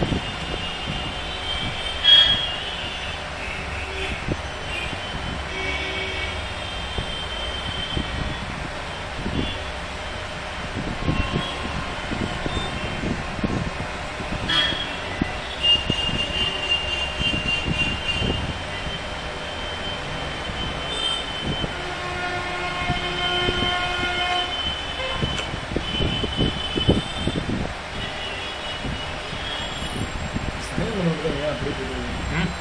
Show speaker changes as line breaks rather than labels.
Bye. கொடுக்கணும் அப்படியே